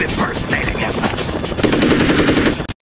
bit personal.